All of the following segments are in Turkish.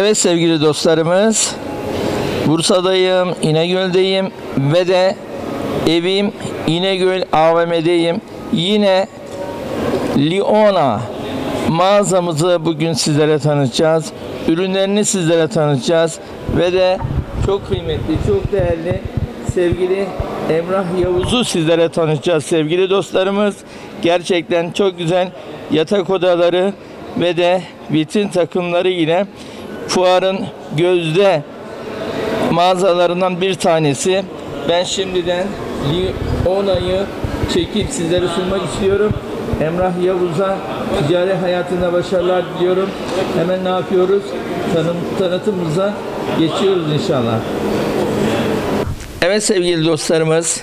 Evet sevgili dostlarımız, Bursa'dayım, İnegöl'deyim ve de evim İnegöl AVM'deyim. Yine Liona mağazamızı bugün sizlere tanıtacağız. Ürünlerini sizlere tanıtacağız ve de çok kıymetli, çok değerli sevgili Emrah Yavuz'u sizlere tanıtacağız sevgili dostlarımız. Gerçekten çok güzel yatak odaları ve de vitrin takımları yine fuarın gözde mağazalarından bir tanesi. Ben şimdiden Liona'yı çekip sizlere sunmak istiyorum. Emrah Yavuz'a ticari hayatında başarılar diliyorum. Hemen ne yapıyoruz? Tanım, tanıtımımıza geçiyoruz inşallah. Evet sevgili dostlarımız,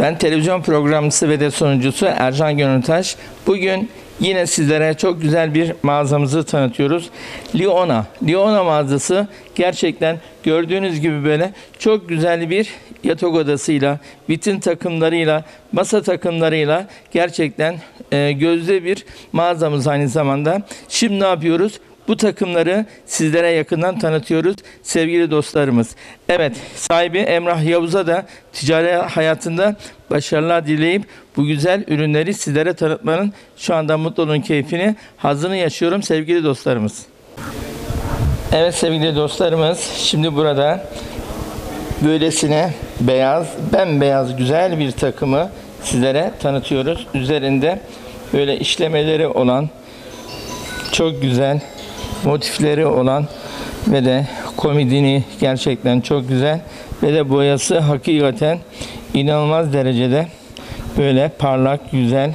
ben televizyon programcısı ve de sunucusu Ercan Gönültaş. Bugün yine sizlere çok güzel bir mağazamızı tanıtıyoruz. Liona. Liona mağazası gerçekten gördüğünüz gibi böyle çok güzel bir yatak odasıyla, vitrin takımlarıyla, masa takımlarıyla gerçekten e, gözde bir mağazamız aynı zamanda. Şimdi ne yapıyoruz? Bu takımları sizlere yakından tanıtıyoruz sevgili dostlarımız. Evet sahibi Emrah Yavuz'a da ticari hayatında başarılar dileyip bu güzel ürünleri sizlere tanıtmanın şu anda mutluluğun keyfini, hazını yaşıyorum sevgili dostlarımız. Evet sevgili dostlarımız şimdi burada böylesine beyaz, bembeyaz güzel bir takımı sizlere tanıtıyoruz. Üzerinde böyle işlemeleri olan çok güzel motifleri olan ve de komidini gerçekten çok güzel ve de boyası hakikaten inanılmaz derecede böyle parlak güzel.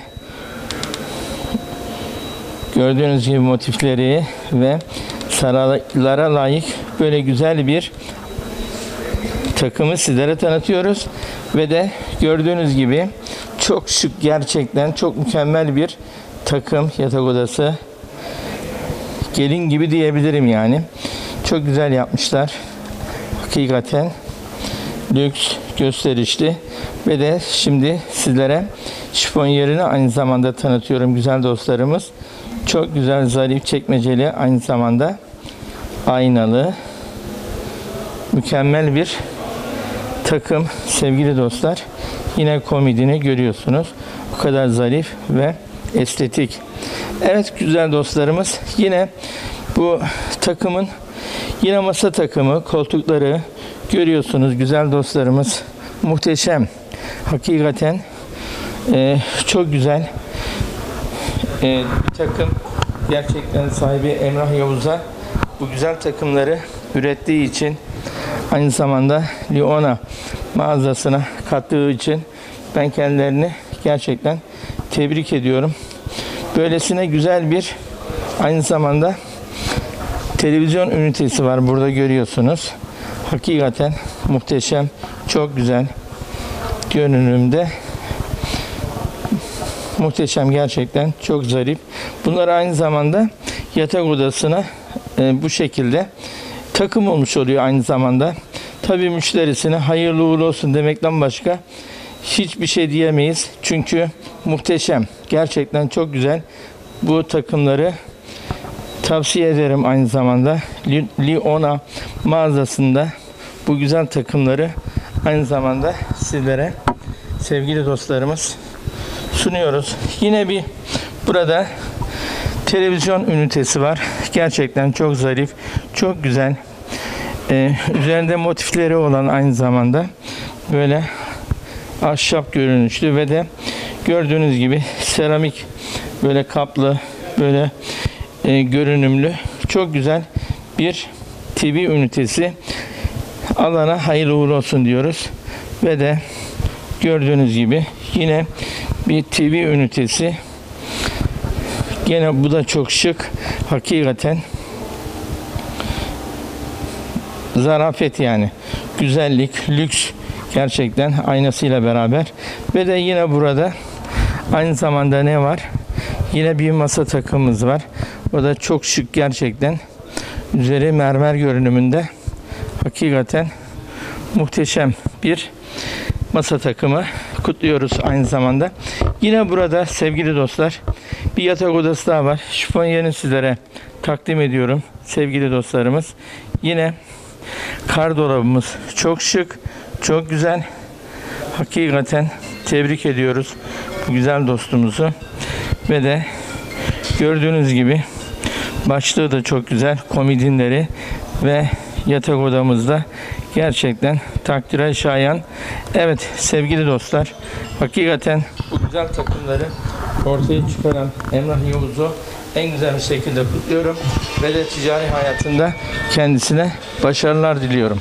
Gördüğünüz gibi motifleri ve saraylara layık böyle güzel bir takımı sizlere tanıtıyoruz ve de gördüğünüz gibi çok şık gerçekten çok mükemmel bir takım yatak odası gelin gibi diyebilirim yani. Çok güzel yapmışlar. Hakikaten lüks, gösterişli ve de şimdi sizlere şifon yerini aynı zamanda tanıtıyorum güzel dostlarımız. Çok güzel zarif çekmeceli aynı zamanda aynalı mükemmel bir takım sevgili dostlar. Yine komidini görüyorsunuz. O kadar zarif ve estetik. Evet güzel dostlarımız yine bu takımın yine masa takımı koltukları görüyorsunuz güzel dostlarımız muhteşem hakikaten e, çok güzel e, bir takım gerçekten sahibi Emrah Yavuz'a bu güzel takımları ürettiği için aynı zamanda Liona mağazasına kattığı için ben kendilerini gerçekten tebrik ediyorum. Böylesine güzel bir aynı zamanda televizyon ünitesi var burada görüyorsunuz. Hakikaten muhteşem, çok güzel görünümde. Muhteşem gerçekten, çok zarif. Bunlar aynı zamanda yatak odasına e, bu şekilde takım olmuş oluyor aynı zamanda. Tabii müşterisine hayırlı uğurlu olsun demekten başka hiçbir şey diyemeyiz. Çünkü muhteşem. Gerçekten çok güzel. Bu takımları tavsiye ederim aynı zamanda. Liona mağazasında bu güzel takımları aynı zamanda sizlere sevgili dostlarımız sunuyoruz. Yine bir burada televizyon ünitesi var. Gerçekten çok zarif, çok güzel. Ee, üzerinde motifleri olan aynı zamanda böyle ahşap görünüşlü ve de gördüğünüz gibi seramik böyle kaplı böyle e, görünümlü çok güzel bir TV ünitesi alana hayırlı uğurlu olsun diyoruz. Ve de gördüğünüz gibi yine bir TV ünitesi. Gene bu da çok şık hakikaten zarafet yani. Güzellik lüks Gerçekten aynasıyla beraber. Ve de yine burada aynı zamanda ne var? Yine bir masa takımımız var. O da çok şık gerçekten. Üzeri mermer görünümünde. Hakikaten muhteşem bir masa takımı kutluyoruz aynı zamanda. Yine burada sevgili dostlar bir yatak odası daha var. Şifon sizlere takdim ediyorum sevgili dostlarımız. Yine kar dolabımız çok şık, çok güzel. Hakikaten tebrik ediyoruz bu güzel dostumuzu. Ve de gördüğünüz gibi başlığı da çok güzel. Komodinleri ve yatak odamızda gerçekten takdire şayan. Evet sevgili dostlar hakikaten bu güzel takımları ortaya çıkaran Emrah Yavuz'u en güzel bir şekilde kutluyorum ve de ticari hayatında kendisine başarılar diliyorum.